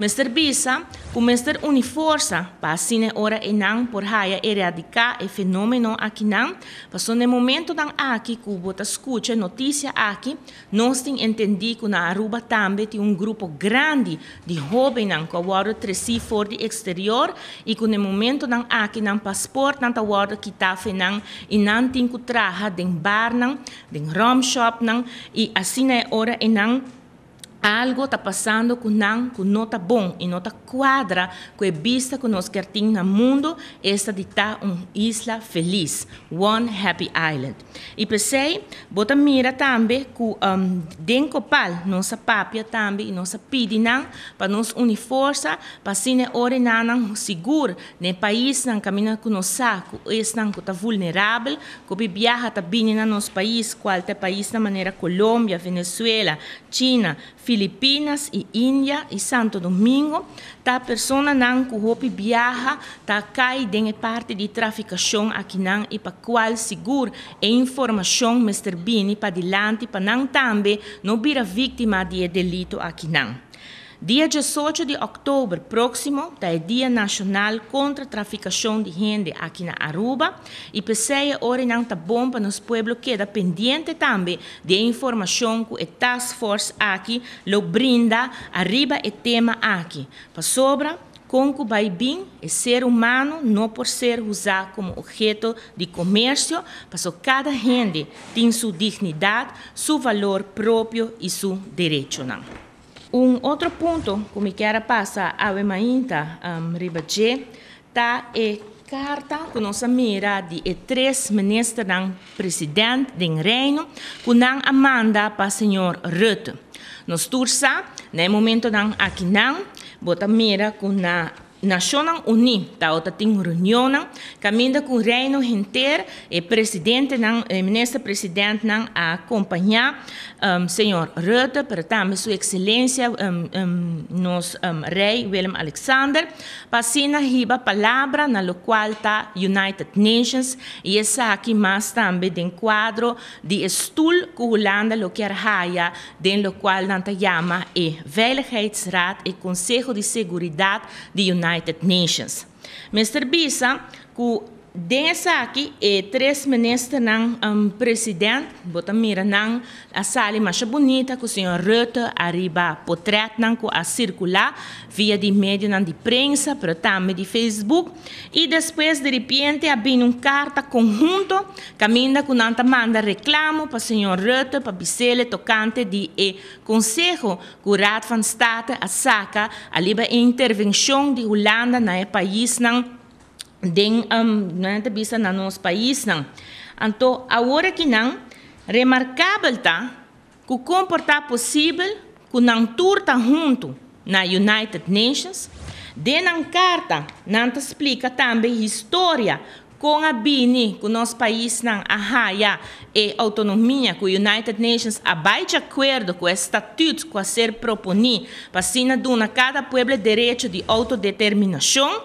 Mr. Bisa, com Mr. Uniforça, cine ora enang por haya erradicar o fenômeno aqui não, passou no momento dan aqui que bota escuta notícia aqui, nós tem entendi que na Aruba também tem um grupo grande de jovens que agora tresi for de exterior e que no momento dan aqui não passaporte não agora que tá fenang e não tem que traha den bar não, den rum shop não e assim é ora enang algo está passando com não com nota bom e nota quadra com a vista que nós queremos no mundo esta de estar uma isla feliz one happy island. E pensei bota mira também que um, den copal nossa papia também nossa pedinang para nos unir força para sine ore nanang seguro no país não caminho que nós saco este não está vulnerável que viaja tá bem no nosso país qual é país na maneira Colômbia Venezuela China Filipinas e Índia e Santo Domingo, tá pessoa não que hopi viaja, tá cai de parte de traficação aqui não e para qual seguro e informação Mr. Bini para dilante para não também não vira vítima de delito aqui não. Dia 18 de outubro próximo é Dia Nacional contra a Traficação de Gente aqui na Aruba e pensei ora não tá bom para nos pueblos queda pendente também de informação que a Task Force aqui lo brinda arriba o tema aqui. Para sobra vai bem é ser humano não por ser usado como objeto de comércio, mas cada gente tem sua dignidade, seu valor próprio e seu direito. Não. Um outro ponto que me quero passar a mainta um, ribaje tá é carta que nós mira de três ministros do presidente do reino que não amanda para o senhor Rutte. Nós tursa, no momento não aqui não, bota mira que Nacional Unida, outra tem reunião, caminha com o reino inteiro, e presidente, não, e ministro-presidente, não acompanhar um, senhor Rutte, para também sua excelência, um, um, nosso um, rei Willem Alexander, passina riba palavra na qual está United Nations, e essa aqui mais também tem quadro de estudo que Holanda lo quer raia, den qual não chama e Veiligheidsraad e Conselho de Seguridade de United United Nations. Mr. Bisa, ku dessa aqui é três ministros ng um, presidente, bota mira ng a sala mais bonita que o senhor Rutte arriba portrait nang ko a circular via de meio de prensa, pero também de Facebook. E depois de repente abriu uma carta conjunto caminha com nanta manda reclamo para o senhor Rutte para bisele tocante de e consejo que o Raad van State a saca a liba intervenção de Holanda na país nang den um, não bisa na nosso país não. Então, agora que não, remarcável tá, que comportar possível que não turta junto na United Nations, de na carta não explica também história com a Bini, que o nosso país não arraia e autonomia, que United Nations abai de acordo com estatuto que a ser proponido para sina cada povo direito de autodeterminação,